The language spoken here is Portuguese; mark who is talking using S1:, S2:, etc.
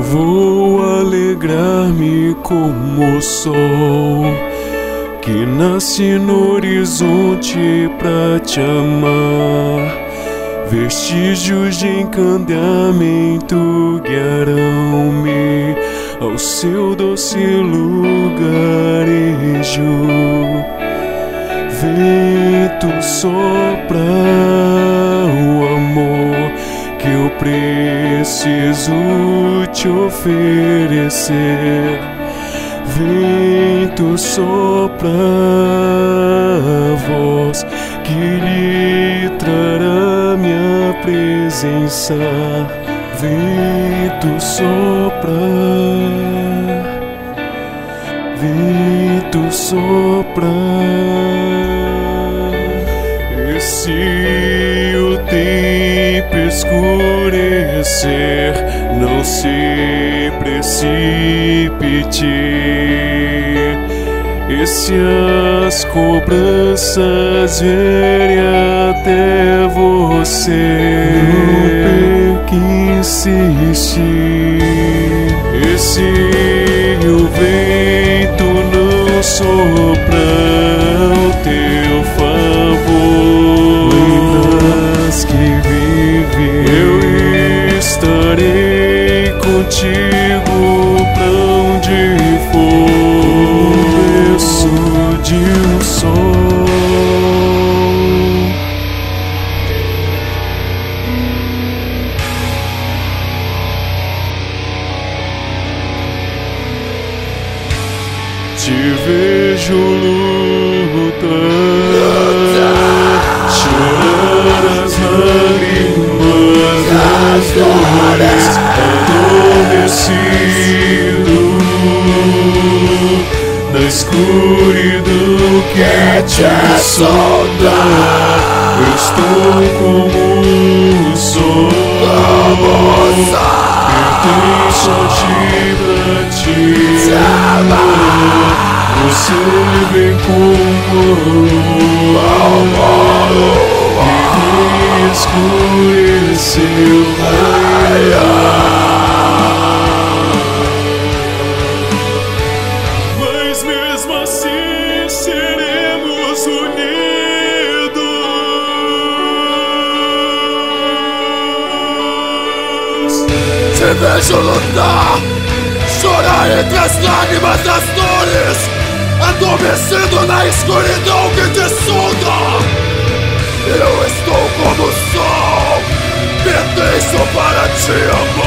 S1: vou alegrar-me como o sol que nasce no horizonte pra te amar. Vestígios de encandeamento guiarão-me ao seu doce lugarejo. Vento sopra preciso te oferecer. Vento sopra voz que lhe trará minha presença. Vento sopra, vento sopra. E se o tempo escurecer, não se precipite. E se as cobranças vierem até você, não perca insistir. E se o vento não sopra vive, eu estarei contigo pra onde for. Preço de um sol. Te vejo lutar, na escuridão que te saudar. Eu estou como o sol, pertenço a ti pra amar. Você vem como a lua e escureceu Mas mesmo assim seremos unidos.
S2: Te vejo lutar, chorar entre as lágrimas das dores, adormecendo na escuridão que te sonda. Eu estou como o sol, pertenço para te amar,